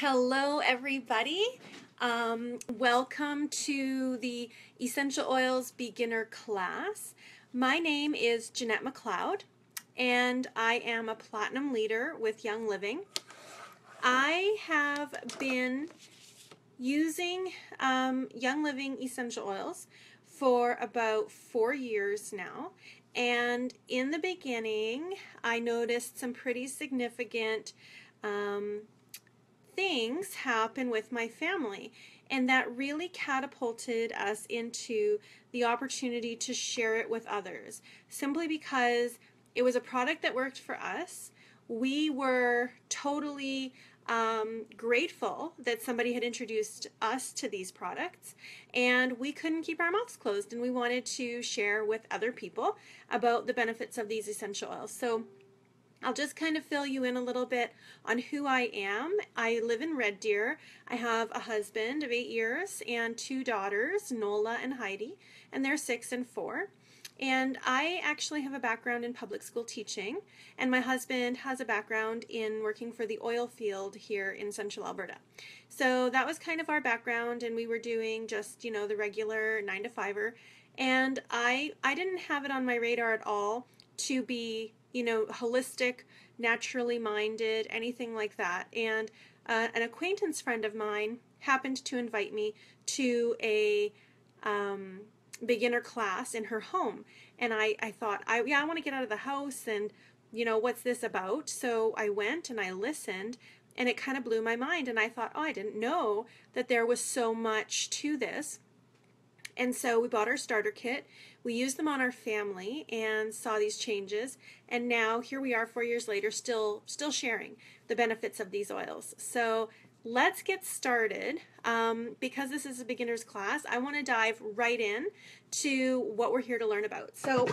Hello, everybody. Um, welcome to the Essential Oils Beginner class. My name is Jeanette Macleod, and I am a Platinum Leader with Young Living. I have been using um, Young Living Essential Oils for about four years now. And in the beginning, I noticed some pretty significant um, things happen with my family. And that really catapulted us into the opportunity to share it with others simply because it was a product that worked for us. We were totally um, grateful that somebody had introduced us to these products, and we couldn't keep our mouths closed, and we wanted to share with other people about the benefits of these essential oils. So I'll just kind of fill you in a little bit on who I am. I live in Red Deer. I have a husband of eight years and two daughters, Nola and Heidi, and they're six and four. And I actually have a background in public school teaching, and my husband has a background in working for the oil field here in central Alberta. So that was kind of our background, and we were doing just, you know, the regular nine to fiver. And I, I didn't have it on my radar at all to be you know, holistic, naturally minded, anything like that. And uh, an acquaintance friend of mine happened to invite me to a um, beginner class in her home. And I, I thought, I, yeah, I want to get out of the house and, you know, what's this about? So I went and I listened and it kind of blew my mind. And I thought, oh, I didn't know that there was so much to this. And so we bought our starter kit. We used them on our family and saw these changes. And now here we are 4 years later still still sharing the benefits of these oils. So let's get started. Um, because this is a beginner's class, I want to dive right in to what we're here to learn about. So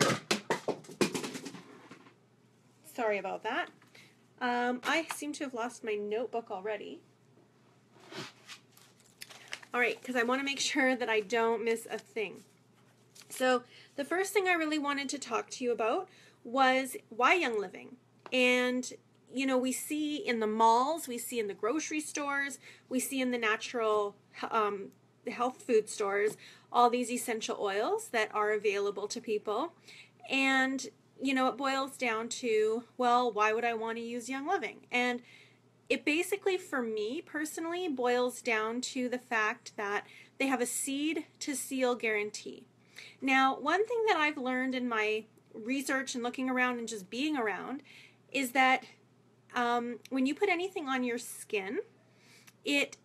sorry about that. Um, I seem to have lost my notebook already. All right, because I want to make sure that I don't miss a thing. So the first thing I really wanted to talk to you about was why Young Living. And, you know, we see in the malls, we see in the grocery stores, we see in the natural um, health food stores all these essential oils that are available to people. And, you know, it boils down to, well, why would I want to use Young Living? And it basically, for me personally, boils down to the fact that they have a seed to seal guarantee. Now, one thing that I've learned in my research and looking around and just being around is that um, when you put anything on your skin, it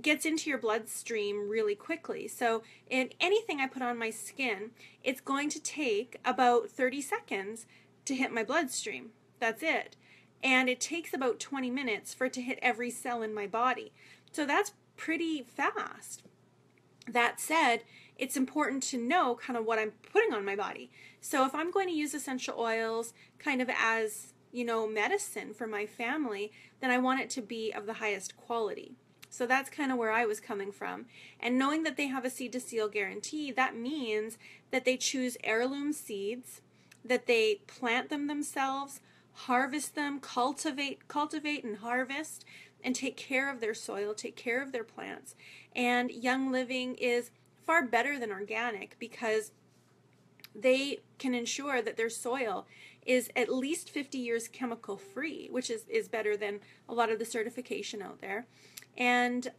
gets into your bloodstream really quickly. So, in anything I put on my skin, it's going to take about 30 seconds to hit my bloodstream. That's it and it takes about 20 minutes for it to hit every cell in my body. So that's pretty fast. That said, it's important to know kind of what I'm putting on my body. So if I'm going to use essential oils kind of as, you know, medicine for my family, then I want it to be of the highest quality. So that's kind of where I was coming from. And knowing that they have a seed to seal guarantee, that means that they choose heirloom seeds, that they plant them themselves, harvest them, cultivate, cultivate and harvest, and take care of their soil, take care of their plants. And Young Living is far better than organic because they can ensure that their soil is at least 50 years chemical free, which is, is better than a lot of the certification out there. And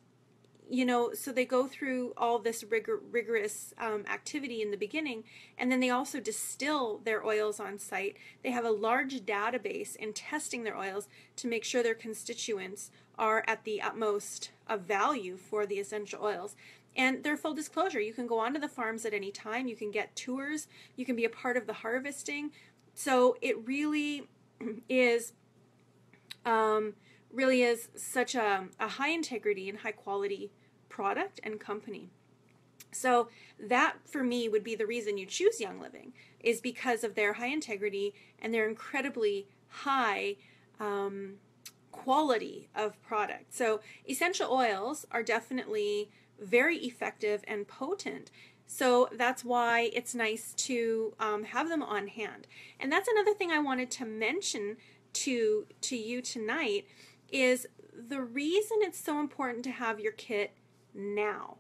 you know, so they go through all this rigor, rigorous um, activity in the beginning, and then they also distill their oils on site. They have a large database in testing their oils to make sure their constituents are at the utmost of value for the essential oils. And their full disclosure, you can go onto the farms at any time, you can get tours, you can be a part of the harvesting. So it really is. Um, really is such a, a high integrity and high quality product and company. So that for me would be the reason you choose Young Living is because of their high integrity and their incredibly high um, quality of product. So essential oils are definitely very effective and potent. So that's why it's nice to um, have them on hand. And that's another thing I wanted to mention to to you tonight is the reason it's so important to have your kit now.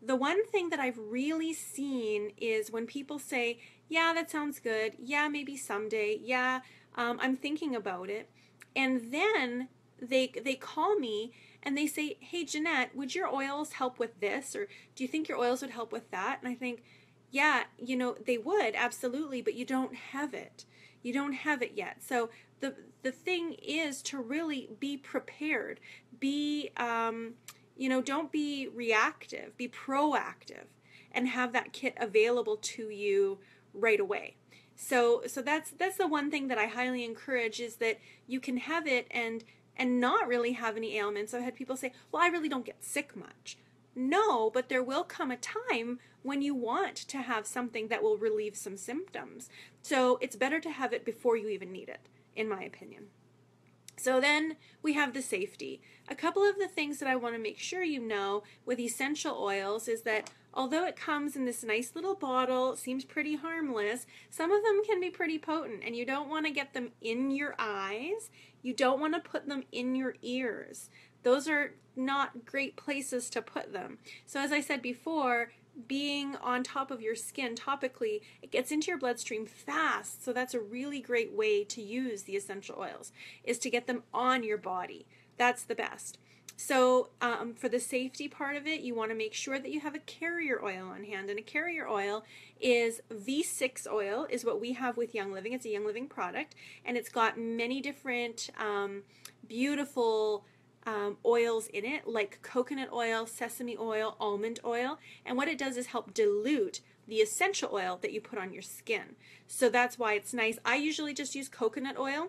The one thing that I've really seen is when people say, Yeah, that sounds good. Yeah, maybe someday. Yeah, um, I'm thinking about it. And then they, they call me and they say, Hey, Jeanette, would your oils help with this? Or do you think your oils would help with that? And I think, Yeah, you know, they would, absolutely, but you don't have it. You don't have it yet. So the, the thing is to really be prepared. Be, um, you know, don't be reactive, be proactive and have that kit available to you right away. So so that's that's the one thing that I highly encourage is that you can have it and and not really have any ailments. I've had people say, "Well, I really don't get sick much." No, but there will come a time when you want to have something that will relieve some symptoms. So it's better to have it before you even need it, in my opinion. So then we have the safety. A couple of the things that I want to make sure you know with essential oils is that although it comes in this nice little bottle, seems pretty harmless, some of them can be pretty potent and you don't want to get them in your eyes. You don't want to put them in your ears. Those are not great places to put them. So as I said before, being on top of your skin topically, it gets into your bloodstream fast. So that's a really great way to use the essential oils is to get them on your body. That's the best. So um, for the safety part of it, you want to make sure that you have a carrier oil on hand. And a carrier oil is V6 oil is what we have with Young Living. It's a Young Living product. And it's got many different um, beautiful um, oils in it, like coconut oil, sesame oil, almond oil. And what it does is help dilute the essential oil that you put on your skin. So that's why it's nice. I usually just use coconut oil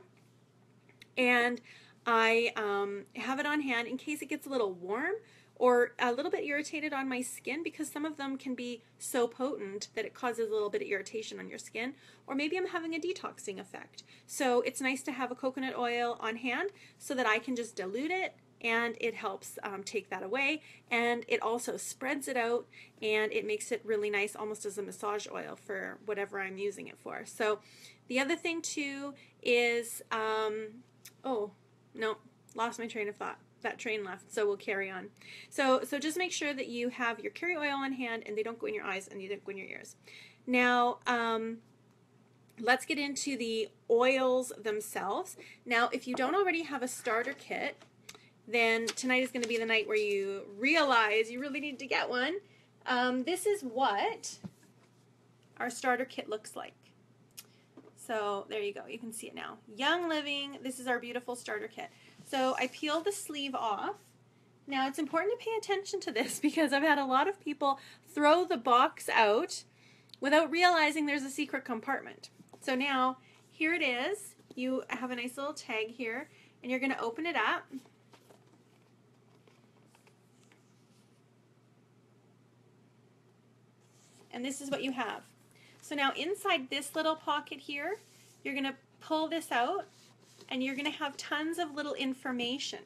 and I um, have it on hand in case it gets a little warm or a little bit irritated on my skin because some of them can be so potent that it causes a little bit of irritation on your skin, or maybe I'm having a detoxing effect. So it's nice to have a coconut oil on hand so that I can just dilute it and it helps um, take that away and it also spreads it out and it makes it really nice almost as a massage oil for whatever I'm using it for. So the other thing too is, um, oh, no, lost my train of thought. That train left, so we'll carry on. So, so just make sure that you have your carry oil on hand and they don't go in your eyes and they don't go in your ears. Now, um, let's get into the oils themselves. Now, if you don't already have a starter kit, then tonight is going to be the night where you realize you really need to get one. Um, this is what our starter kit looks like. So there you go. You can see it now. Young Living. This is our beautiful starter kit. So I peeled the sleeve off. Now it's important to pay attention to this because I've had a lot of people throw the box out without realizing there's a secret compartment. So now here it is. You have a nice little tag here and you're going to open it up. And this is what you have. So now inside this little pocket here, you're going to pull this out and you're going to have tons of little information.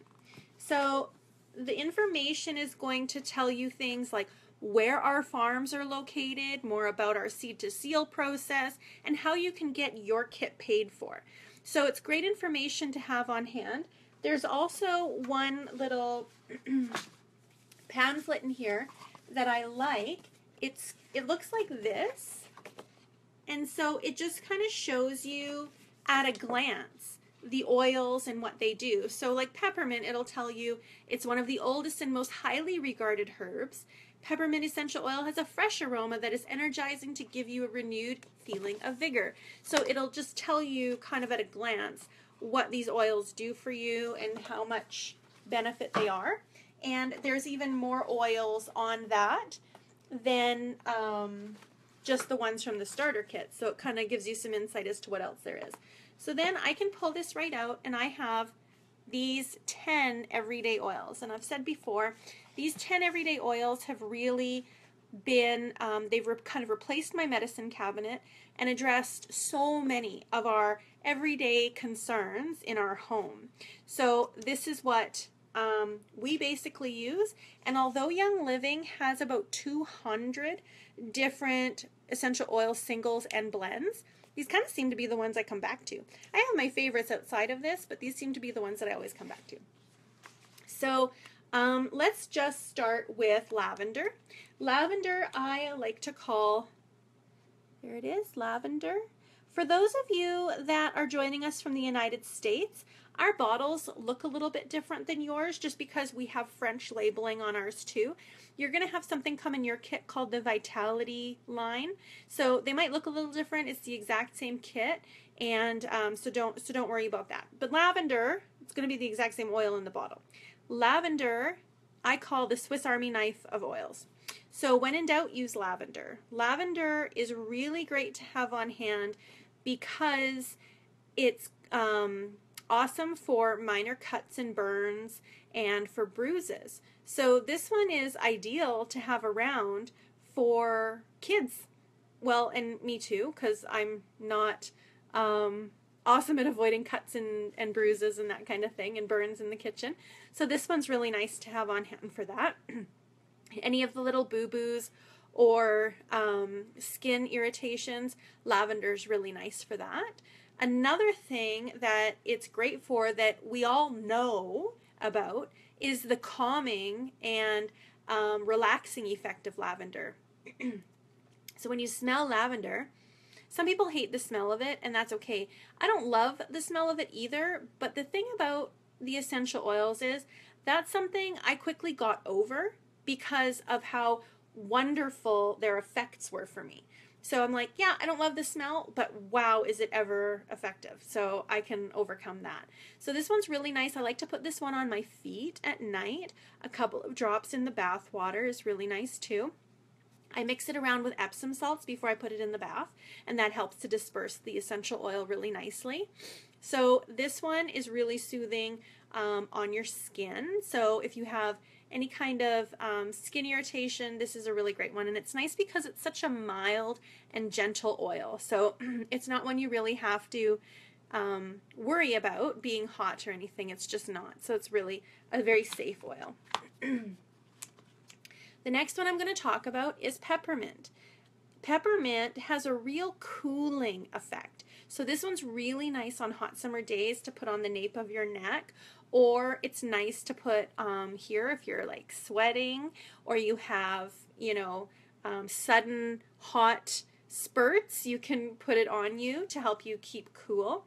So the information is going to tell you things like where our farms are located, more about our seed to seal process, and how you can get your kit paid for. So it's great information to have on hand. There's also one little pamphlet in here that I like. It's it looks like this and so it just kind of shows you at a glance the oils and what they do. So, like peppermint, it'll tell you it's one of the oldest and most highly regarded herbs. Peppermint essential oil has a fresh aroma that is energizing to give you a renewed feeling of vigor. So, it'll just tell you kind of at a glance what these oils do for you and how much benefit they are. And there's even more oils on that than um, just the ones from the starter kit. So it kind of gives you some insight as to what else there is. So then I can pull this right out and I have these 10 everyday oils. And I've said before, these 10 everyday oils have really been, um, they've kind of replaced my medicine cabinet and addressed so many of our everyday concerns in our home. So this is what um, we basically use. And although Young Living has about 200 different essential oil singles and blends, these kind of seem to be the ones I come back to. I have my favorites outside of this, but these seem to be the ones that I always come back to. So um, let's just start with lavender. Lavender I like to call, there it is, lavender. For those of you that are joining us from the United States, our bottles look a little bit different than yours just because we have French labeling on ours too. You're going to have something come in your kit called the Vitality line. So they might look a little different. It's the exact same kit and um, so don't so don't worry about that. But lavender, it's going to be the exact same oil in the bottle. Lavender, I call the Swiss Army knife of oils. So when in doubt, use lavender. Lavender is really great to have on hand because it's um, awesome for minor cuts and burns and for bruises. So this one is ideal to have around for kids. Well, and me too, because I'm not um, awesome at avoiding cuts and, and bruises and that kind of thing and burns in the kitchen. So this one's really nice to have on hand for that. Any of the little boo-boos or um, skin irritations, lavender's really nice for that. Another thing that it's great for that we all know about is the calming and um, relaxing effect of lavender. so when you smell lavender, some people hate the smell of it, and that's okay. I don't love the smell of it either, but the thing about the essential oils is that's something I quickly got over because of how wonderful their effects were for me. So I'm like, yeah, I don't love the smell, but wow, is it ever effective? So I can overcome that. So this one's really nice. I like to put this one on my feet at night. A couple of drops in the bath water is really nice too. I mix it around with Epsom salts before I put it in the bath, and that helps to disperse the essential oil really nicely. So this one is really soothing um, on your skin. So if you have any kind of um, skin irritation, this is a really great one. And it's nice because it's such a mild and gentle oil. So it's not one you really have to um, worry about being hot or anything. It's just not. So it's really a very safe oil. the next one I'm going to talk about is peppermint. Peppermint has a real cooling effect. So this one's really nice on hot summer days to put on the nape of your neck or it's nice to put um, here if you're like sweating or you have, you know, um, sudden hot spurts, you can put it on you to help you keep cool.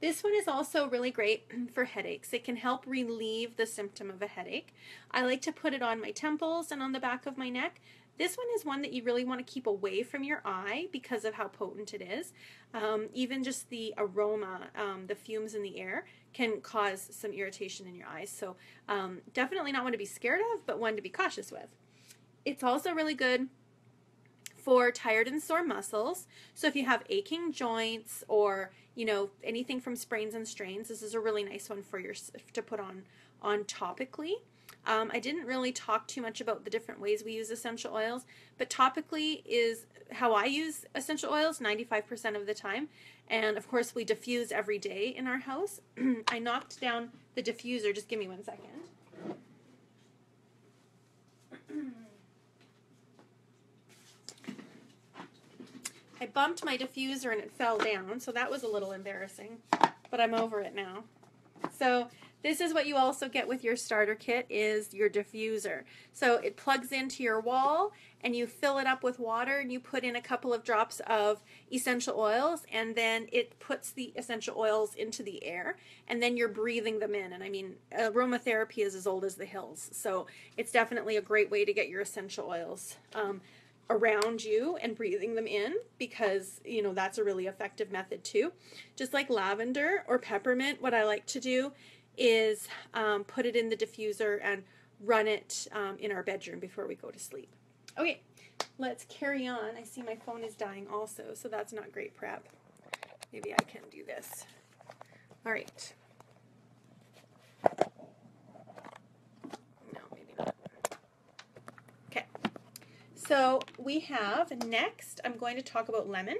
This one is also really great for headaches. It can help relieve the symptom of a headache. I like to put it on my temples and on the back of my neck this one is one that you really want to keep away from your eye because of how potent it is. Um, even just the aroma, um, the fumes in the air can cause some irritation in your eyes. So um, definitely not one to be scared of, but one to be cautious with. It's also really good for tired and sore muscles. So if you have aching joints or you know anything from sprains and strains, this is a really nice one for your to put on on topically. Um, I didn't really talk too much about the different ways we use essential oils, but topically is how I use essential oils 95% of the time. And of course, we diffuse every day in our house. I knocked down the diffuser. Just give me one second. I bumped my diffuser and it fell down, so that was a little embarrassing, but I'm over it now. So this is what you also get with your starter kit is your diffuser. So it plugs into your wall and you fill it up with water and you put in a couple of drops of essential oils and then it puts the essential oils into the air and then you're breathing them in. And I mean, aromatherapy is as old as the hills. So it's definitely a great way to get your essential oils. Um, around you and breathing them in because you know that's a really effective method too just like lavender or peppermint what i like to do is um, put it in the diffuser and run it um, in our bedroom before we go to sleep. Okay, let's carry on. I see my phone is dying also, so that's not great prep. Maybe I can do this. All right. No, maybe not. Okay. So we have next, I'm going to talk about lemon.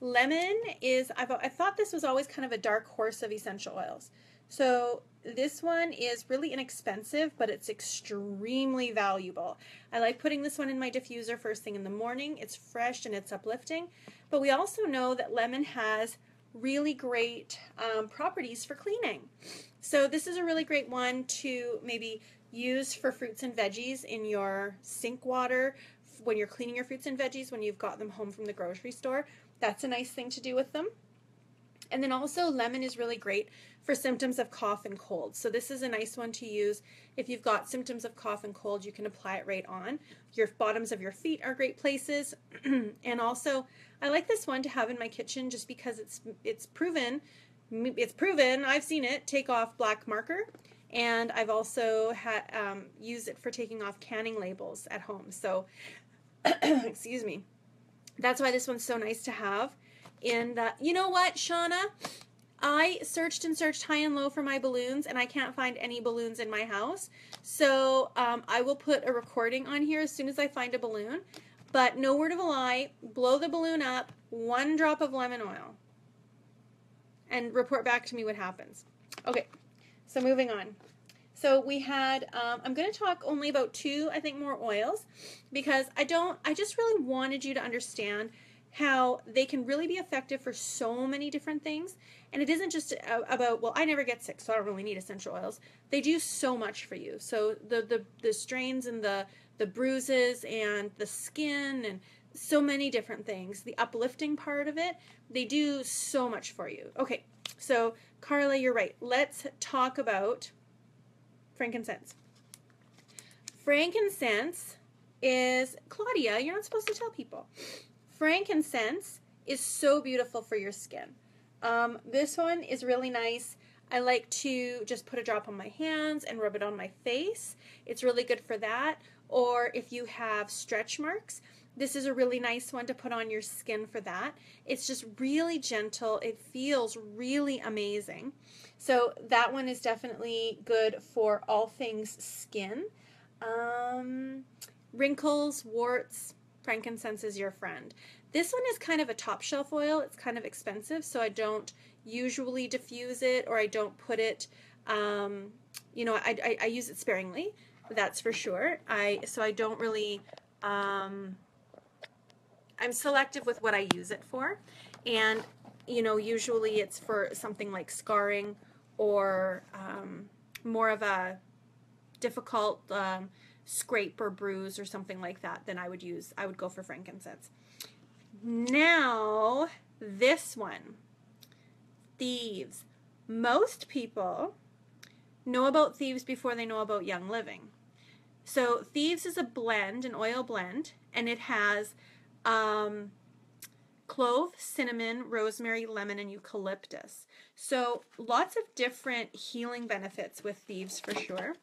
Lemon is, I've, I thought this was always kind of a dark horse of essential oils. So this one is really inexpensive, but it's extremely valuable. I like putting this one in my diffuser first thing in the morning. It's fresh and it's uplifting. But we also know that lemon has really great um, properties for cleaning. So this is a really great one to maybe use for fruits and veggies in your sink water when you're cleaning your fruits and veggies when you've got them home from the grocery store. That's a nice thing to do with them. And then also lemon is really great for symptoms of cough and cold. So this is a nice one to use if you've got symptoms of cough and cold, you can apply it right on. Your bottoms of your feet are great places. and also, I like this one to have in my kitchen just because it's it's proven it's proven, I've seen it take off black marker and I've also had um, used it for taking off canning labels at home. So, excuse me. That's why this one's so nice to have. In the, you know what, Shauna? I searched and searched high and low for my balloons, and I can't find any balloons in my house. So um, I will put a recording on here as soon as I find a balloon. But no word of a lie, blow the balloon up, one drop of lemon oil, and report back to me what happens. Okay, so moving on. So we had, um, I'm going to talk only about two, I think, more oils because I don't, I just really wanted you to understand how they can really be effective for so many different things. And it isn't just uh, about, well, I never get sick, so I don't really need essential oils. They do so much for you. So the, the, the strains and the, the bruises and the skin and so many different things. The uplifting part of it, they do so much for you. Okay, so Carla, you're right. Let's talk about frankincense. Frankincense is, Claudia, you're not supposed to tell people. Frankincense is so beautiful for your skin. Um, this one is really nice. I like to just put a drop on my hands and rub it on my face. It's really good for that. Or if you have stretch marks, this is a really nice one to put on your skin for that. It's just really gentle. It feels really amazing. So that one is definitely good for all things skin. Um, wrinkles, warts, frankincense is your friend. This one is kind of a top shelf oil. It's kind of expensive, so I don't usually diffuse it or I don't put it, um, you know, I, I, I, use it sparingly. That's for sure. I So I don't really, um, I'm selective with what I use it for. And, you know, usually it's for something like scarring or um, more of a difficult um, scrape or bruise or something like that, then I would use, I would go for frankincense. Now, this one, thieves. Most people know about thieves before they know about young living. So, thieves is a blend, an oil blend, and it has um, clove, cinnamon, rosemary, lemon, and eucalyptus. So lots of different healing benefits with thieves for sure.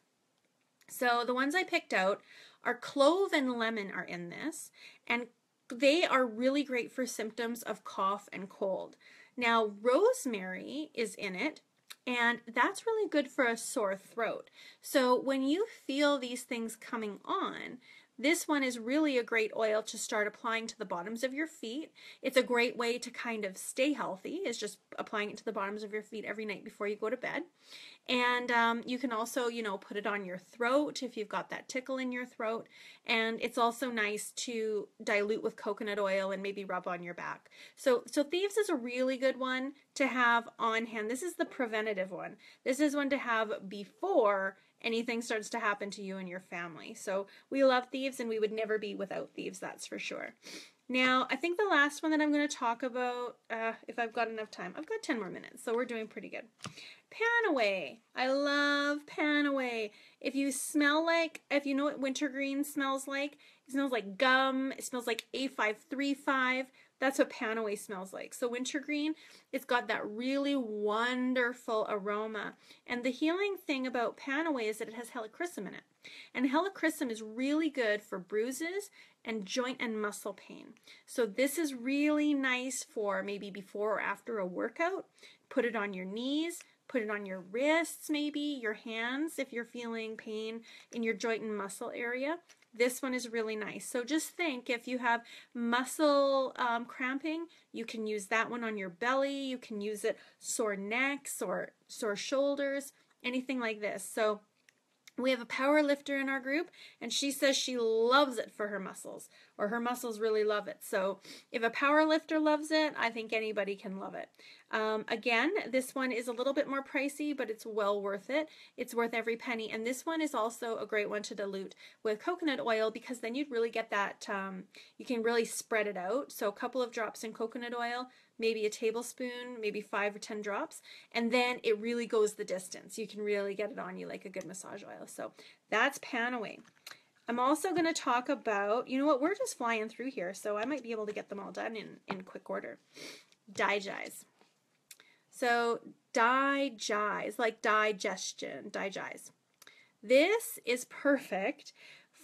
So the ones I picked out are clove and lemon are in this, and they are really great for symptoms of cough and cold. Now, rosemary is in it, and that's really good for a sore throat. So when you feel these things coming on, this one is really a great oil to start applying to the bottoms of your feet. It's a great way to kind of stay healthy, is just applying it to the bottoms of your feet every night before you go to bed. And um, you can also, you know, put it on your throat if you've got that tickle in your throat. And it's also nice to dilute with coconut oil and maybe rub on your back. So, so Thieves is a really good one to have on hand. This is the preventative one. This is one to have before anything starts to happen to you and your family. So we love thieves and we would never be without thieves, that's for sure. Now, I think the last one that I'm going to talk about, uh, if I've got enough time, I've got 10 more minutes, so we're doing pretty good. Panaway. I love Panaway. If you smell like, if you know what wintergreen smells like, it smells like gum, it smells like A535. That's what Panaway smells like. So wintergreen, it's got that really wonderful aroma. And the healing thing about Panaway is that it has helichrysum in it. And helichrysum is really good for bruises and joint and muscle pain. So this is really nice for maybe before or after a workout. Put it on your knees, put it on your wrists maybe, your hands if you're feeling pain in your joint and muscle area. This one is really nice. So just think if you have muscle um, cramping, you can use that one on your belly. You can use it sore necks or sore shoulders, anything like this. So we have a power lifter in our group and she says she loves it for her muscles or her muscles really love it. So if a power lifter loves it i think anybody can love it. Um, again this one is a little bit more pricey but it's well worth it. It's worth every penny. And this one is also a great one to dilute with coconut oil because then you'd really get that um, you can really spread it out. So a couple of drops in coconut oil maybe a tablespoon, maybe five or 10 drops, and then it really goes the distance. You can really get it on you like a good massage oil. So that's PanAway. I'm also going to talk about, you know what, we're just flying through here, so I might be able to get them all done in, in quick order. Digize. So digize, like digestion, digize. This is perfect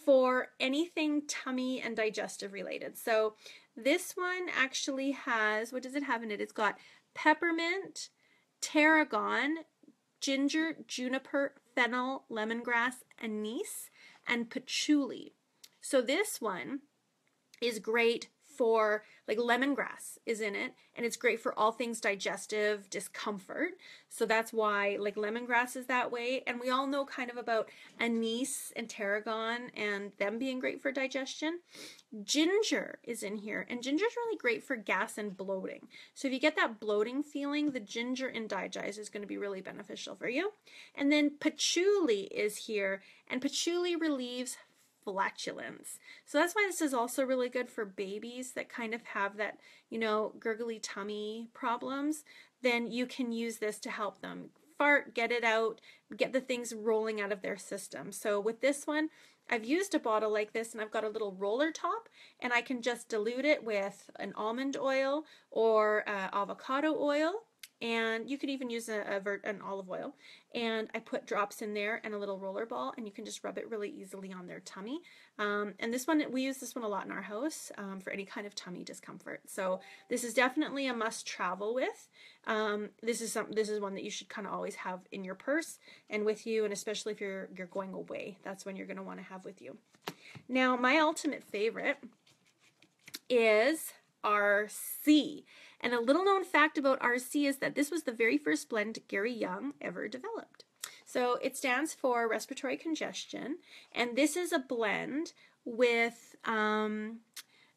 for anything tummy and digestive related. So this one actually has, what does it have in it? It's got peppermint, tarragon, ginger, juniper, fennel, lemongrass, anise, and patchouli. So this one is great for like lemongrass is in it and it's great for all things digestive discomfort. So that's why like lemongrass is that way. And we all know kind of about anise and tarragon and them being great for digestion. Ginger is in here and ginger is really great for gas and bloating. So if you get that bloating feeling the ginger in digize is going to be really beneficial for you. And then patchouli is here and patchouli relieves flatulence. So that's why this is also really good for babies that kind of have that, you know, gurgly tummy problems. Then you can use this to help them fart, get it out, get the things rolling out of their system. So with this one, I've used a bottle like this and I've got a little roller top and I can just dilute it with an almond oil or uh, avocado oil and you could even use a, a an olive oil. And I put drops in there and a little roller ball and you can just rub it really easily on their tummy. Um, and this one we use this one a lot in our house um, for any kind of tummy discomfort. So this is definitely a must travel with. Um, this is some this is one that you should kind of always have in your purse and with you and especially if you're you're going away that's when you're going to want to have with you. Now my ultimate favorite is RC and a little known fact about RC is that this was the very first blend Gary Young ever developed. So it stands for respiratory congestion, and this is a blend with um,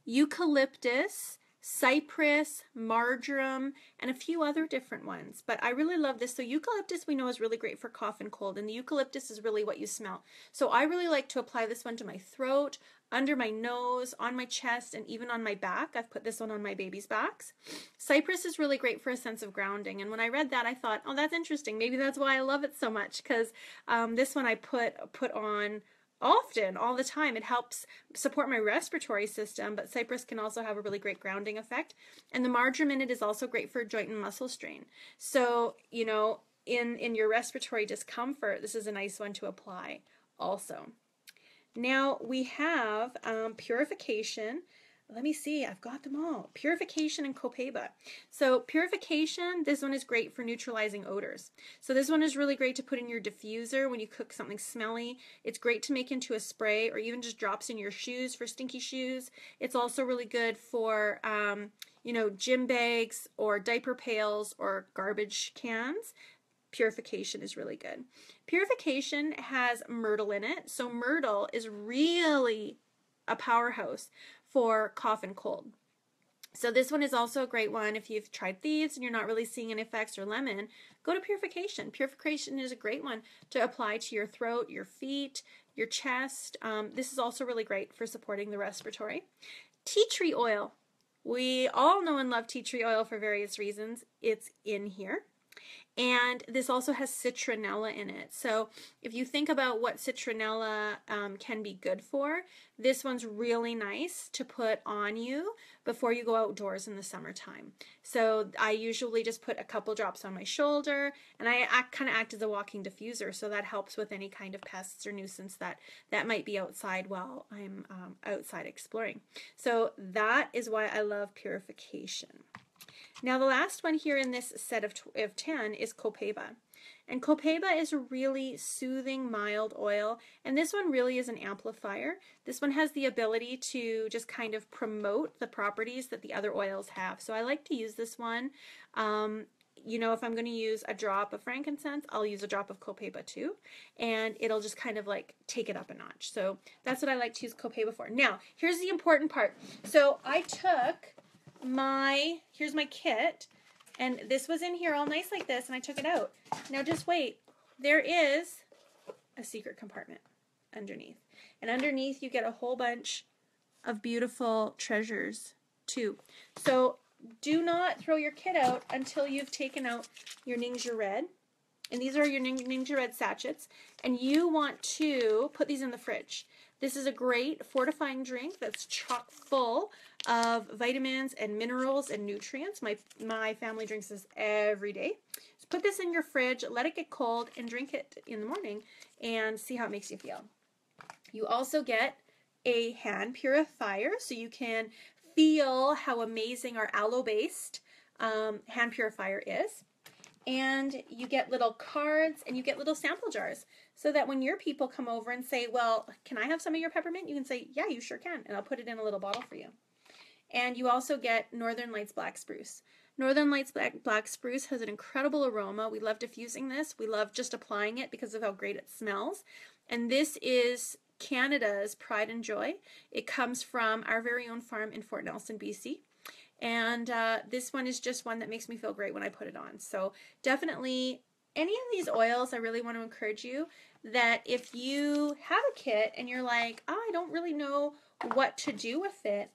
eucalyptus, cypress, marjoram, and a few other different ones. But I really love this. So eucalyptus we know is really great for cough and cold, and the eucalyptus is really what you smell. So I really like to apply this one to my throat, under my nose, on my chest, and even on my back. I've put this one on my baby's backs. Cypress is really great for a sense of grounding. And when I read that, I thought, oh, that's interesting. Maybe that's why I love it so much because um, this one I put put on often, all the time. It helps support my respiratory system, but cypress can also have a really great grounding effect. And the marjoram in it is also great for joint and muscle strain. So, you know, in, in your respiratory discomfort, this is a nice one to apply also. Now we have um, purification let me see, I've got them all. Purification and Copaiba. So purification, this one is great for neutralizing odors. So this one is really great to put in your diffuser when you cook something smelly. It's great to make into a spray or even just drops in your shoes for stinky shoes. It's also really good for, um, you know, gym bags or diaper pails or garbage cans purification is really good. Purification has myrtle in it. So myrtle is really a powerhouse for cough and cold. So this one is also a great one if you've tried thieves and you're not really seeing any effects or lemon, go to purification. Purification is a great one to apply to your throat, your feet, your chest. Um, this is also really great for supporting the respiratory. Tea tree oil. We all know and love tea tree oil for various reasons. It's in here. And this also has citronella in it. So if you think about what citronella um, can be good for, this one's really nice to put on you before you go outdoors in the summertime. So I usually just put a couple drops on my shoulder and I kind of act as a walking diffuser. So that helps with any kind of pests or nuisance that, that might be outside while I'm um, outside exploring. So that is why I love purification. Now the last one here in this set of, of 10 is Copaiba. And Copaiba is a really soothing, mild oil, and this one really is an amplifier. This one has the ability to just kind of promote the properties that the other oils have. So I like to use this one. Um, you know, if I'm going to use a drop of frankincense, I'll use a drop of copaiba too, and it'll just kind of like take it up a notch. So that's what I like to use copaiba for. Now, here's the important part. So I took my, here's my kit, and this was in here all nice like this, and I took it out. Now just wait, there is a secret compartment underneath. And underneath you get a whole bunch of beautiful treasures too. So do not throw your kit out until you've taken out your Ningxia Red. And these are your Ningxia Red sachets. And you want to put these in the fridge. This is a great fortifying drink that's chock full of vitamins and minerals and nutrients. My, my family drinks this every day. So put this in your fridge, let it get cold, and drink it in the morning and see how it makes you feel. You also get a hand purifier so you can feel how amazing our aloe based um, hand purifier is. And you get little cards and you get little sample jars so that when your people come over and say, Well, can I have some of your peppermint? You can say, Yeah, you sure can. And I'll put it in a little bottle for you. And you also get Northern Lights Black Spruce. Northern Lights Black, Black Spruce has an incredible aroma. We love diffusing this. We love just applying it because of how great it smells. And this is Canada's pride and joy. It comes from our very own farm in Fort Nelson, BC. And uh, this one is just one that makes me feel great when I put it on. So definitely any of these oils, I really want to encourage you that if you have a kit and you're like, oh, I don't really know what to do with it,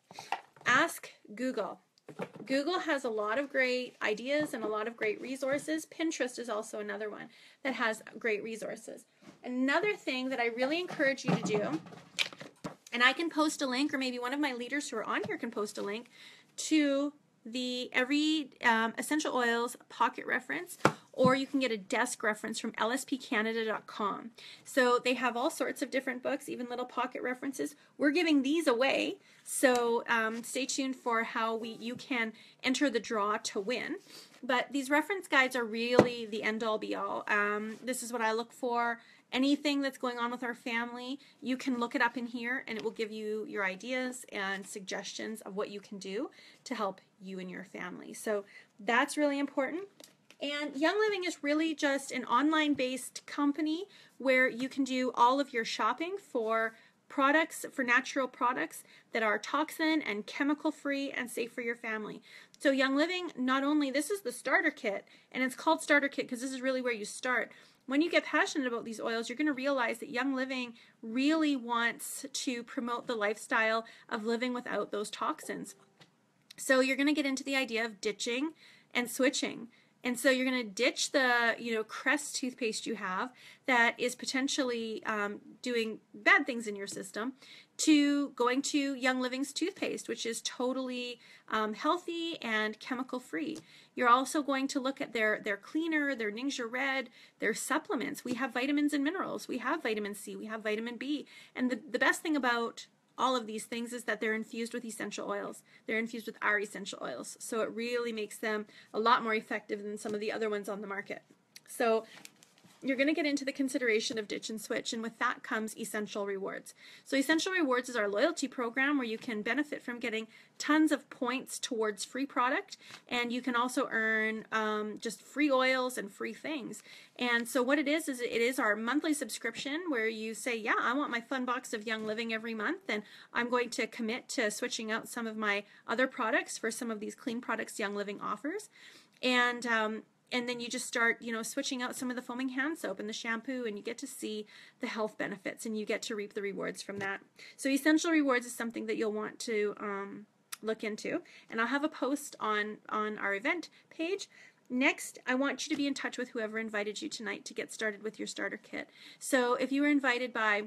ask Google. Google has a lot of great ideas and a lot of great resources. Pinterest is also another one that has great resources. Another thing that I really encourage you to do, and I can post a link, or maybe one of my leaders who are on here can post a link to the every um, essential oils pocket reference or you can get a desk reference from lspcanada.com. So they have all sorts of different books, even little pocket references. We're giving these away, so um, stay tuned for how we you can enter the draw to win. But these reference guides are really the end all be all. Um, this is what I look for anything that's going on with our family, you can look it up in here and it will give you your ideas and suggestions of what you can do to help you and your family. So that's really important. And Young Living is really just an online based company where you can do all of your shopping for products, for natural products that are toxin and chemical free and safe for your family. So, Young Living, not only this is the starter kit, and it's called starter kit because this is really where you start when you get passionate about these oils, you're going to realize that Young Living really wants to promote the lifestyle of living without those toxins. So you're going to get into the idea of ditching and switching. And so you're going to ditch the, you know, Crest toothpaste you have that is potentially um, doing bad things in your system to going to Young Living's toothpaste, which is totally um, healthy and chemical free. You're also going to look at their, their cleaner, their Ningxia Red, their supplements. We have vitamins and minerals. We have vitamin C. We have vitamin B. And the, the best thing about all of these things is that they're infused with essential oils. They're infused with our essential oils. So it really makes them a lot more effective than some of the other ones on the market. So you're going to get into the consideration of ditch and switch, and with that comes Essential Rewards. So, Essential Rewards is our loyalty program where you can benefit from getting tons of points towards free product, and you can also earn um, just free oils and free things. And so, what it is is it is our monthly subscription where you say, "Yeah, I want my fun box of Young Living every month, and I'm going to commit to switching out some of my other products for some of these clean products Young Living offers." And um, and then you just start you know switching out some of the foaming hand soap and the shampoo and you get to see the health benefits and you get to reap the rewards from that. So essential rewards is something that you'll want to um, look into. And i'll have a post on on our event page. Next, I want you to be in touch with whoever invited you tonight to get started with your starter kit. So, if you were invited by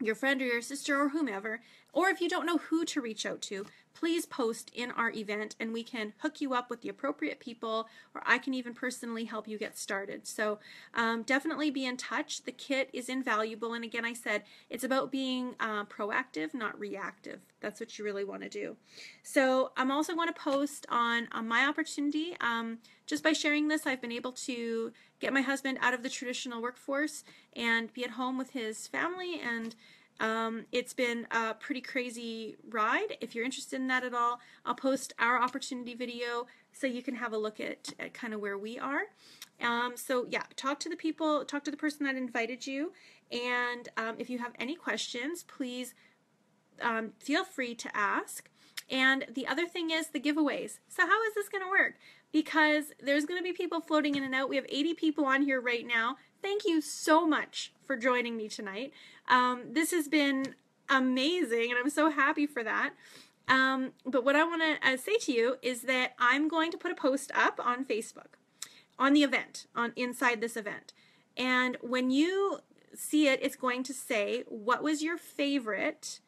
your friend or your sister or whomever, or if you don't know who to reach out to, please post in our event and we can hook you up with the appropriate people or I can even personally help you get started. So um, definitely be in touch. The kit is invaluable. And again, I said it's about being uh, proactive, not reactive. That's what you really want to do. So I'm also going to post on, on my opportunity. Um, just by sharing this, I've been able to get my husband out of the traditional workforce and be at home with his family and Um, it's been a pretty crazy ride. If you're interested in that at all, I'll post our opportunity video so you can have a look at, at kind of where we are. Um, so yeah, talk to the people, talk to the person that invited you, and um, if you have any questions, please um, feel free to ask. And the other thing is the giveaways. So how is this going to work? Because there's going to be people floating in and out. We have 80 people on here right now. Thank you so much for joining me tonight. Um, this has been amazing, and I'm so happy for that. Um, but what I want to uh, say to you is that I'm going to put a post up on Facebook on the event, on inside this event. And when you see it, it's going to say what was your favorite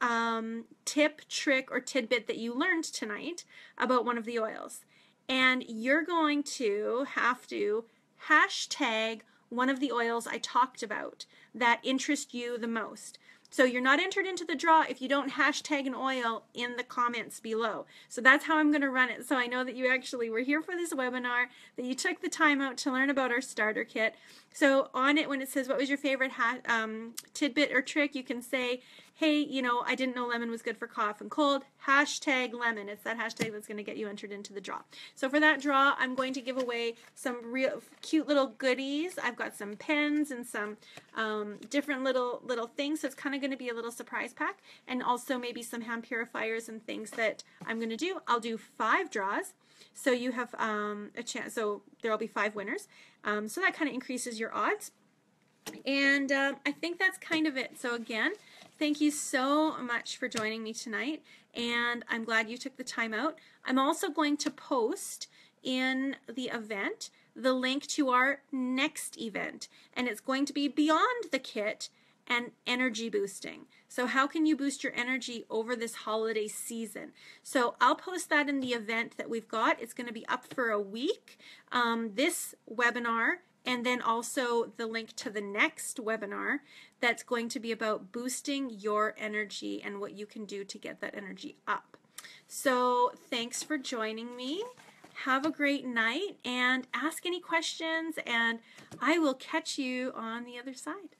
um, tip, trick, or tidbit that you learned tonight about one of the oils. And you're going to have to hashtag one of the oils I talked about that interest you the most. So you're not entered into the draw if you don't hashtag an oil in the comments below. So that's how I'm going to run it. So I know that you actually were here for this webinar, that you took the time out to learn about our starter kit. So on it, when it says what was your favorite um, tidbit or trick, you can say, hey, you know, I didn't know lemon was good for cough and cold. Hashtag lemon. It's that hashtag that's going to get you entered into the draw. So for that draw, I'm going to give away some real cute little goodies. I've got some pens and some um, different little little things. So it's kind of going to be a little surprise pack, and also maybe some hand purifiers and things that I'm going to do. I'll do five draws. So you have um, a chance. So there will be five winners. Um, so that kind of increases your odds. And um, I think that's kind of it. So again, Thank you so much for joining me tonight, and I'm glad you took the time out. I'm also going to post in the event the link to our next event, and it's going to be beyond the kit and energy boosting. So, how can you boost your energy over this holiday season? So, I'll post that in the event that we've got. It's going to be up for a week. Um, this webinar and then also the link to the next webinar that's going to be about boosting your energy and what you can do to get that energy up. So, thanks for joining me. Have a great night and ask any questions, and I will catch you on the other side.